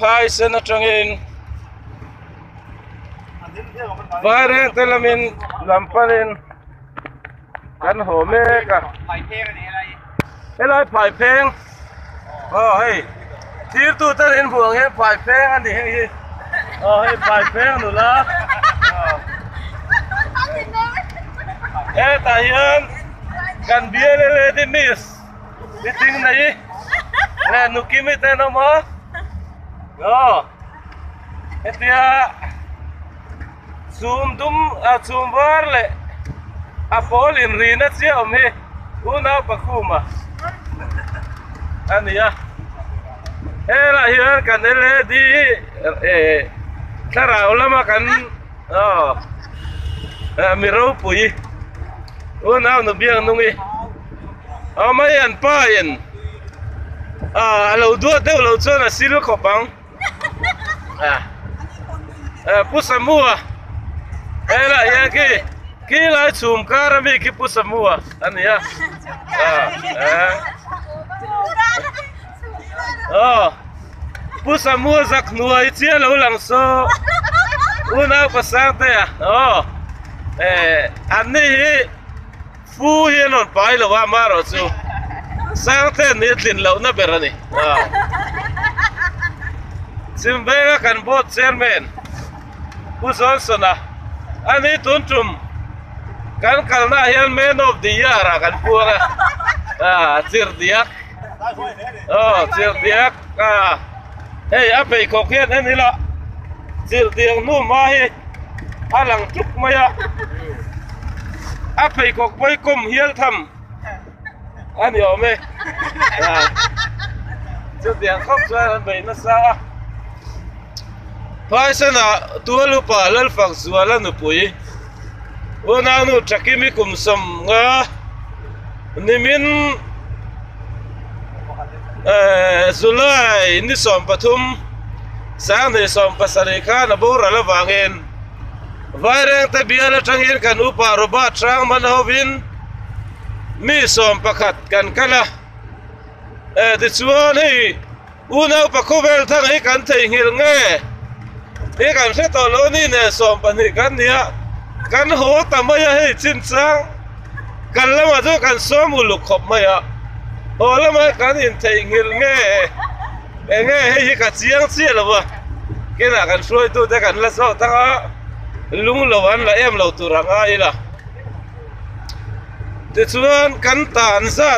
phai sen na trong in vai re te lam in lam pan in kan ho me ka cái này phải phèn ờ hey thiếu tu ta đến buồng hết phải phèn anh đi hết ờ hey phải phèn đủ la ê tài hiền cần bia lên lên đi miss đi tiếng này lên nukim tên nó mà mo no etia zoom dum, a zoom var le a pol in rina chia om hi una pakuma ania era hian kan ele di e tharau lama kan oh mi ro pui una, no biang nungi. A mai an pa in à lâu đua đều lâu cho là xin có bằng à. À pusa mua đây là ya ki ki chùm cá ra mi ki pusa mua anh ya à. À ờ. Pusa mua giặc nuôi chia lâu lăng so una pasang te à? Ờ. Ê, anh này phu hiền on pai lâu wa ma rồi chú. Sang te nít tin lo na berani sim simbenga kan bot chairman puson sona. Ani tuntum. Kan kalna hian man of the year kan pura. Ah sir diak oh sir diak ah hey ape ko hian ani la sir diak nu ma hi alang chuk maya. Ape ko boy kom hiel tham. Anh hiểu mê à chưa tiền khóc cho anh bị nó sao phải xem là tua lu pa lal phang zua la nu pui ô na nu chaki mi kum som nga ni min eh zulai ni som pathum sang ni som pasari kha na bo ra la wangin vai reng ta bia la tangin kan upa roba trang man hovin mi som pakhat kan kala e ti chuan hei unau pakhovel thang hi kan thei ngil nge hi kan hre to lo ni ne som pani kan nia kan ho tamaya hei chin chang kan lama chu kan som ulu khop maya ho lama kan in thei ngil nge e nge hei hi ka chiang chi lo wa kena kan shroi tu te kan la so tanga lung lo an la em lo tu ranga ila ti chuan kan tan za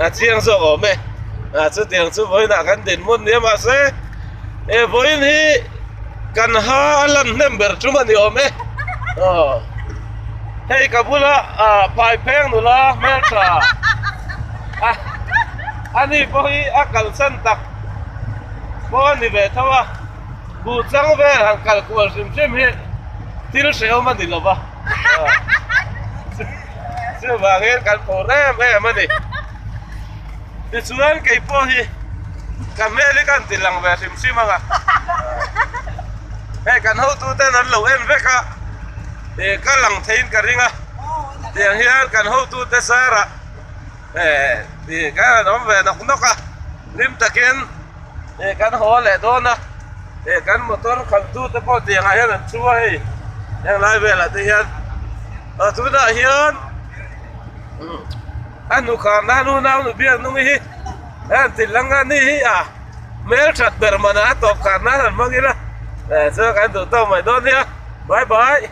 à soi lo vila kan tan lo za thi soi ta ila tiền kal kong mà chin a chiang zo o ha a chu tiang chu voi na kan ờ, mun ne ma se e voi ni kan ha lan à anh đi o me oh hei kabula a pai peng nu la mel tra a ani po hi a kal chim tak đi, ni ve thawa bu chang ve han kal kual sim sim hi til seo đi. chưa vàng hết cần po re me man đi ti chuan kai po hi. Kan me le kan ti lang ve sim sim anga he kan ho tu ten an lo en ve ka e ka lang thein ka ringa tiang hian kan ho tu te sara e ti ka nom ve nok noka lim takin e kan ho le dona e kan motor kham tu te po tiang a hian an chua hei yang lai ve la te hian tu na hian anu kha na nu na nu bia nu hi an ti langa ni hi a mel chat ber mana top kha na han mangila e so kan tu tau mai don ya. Bye bye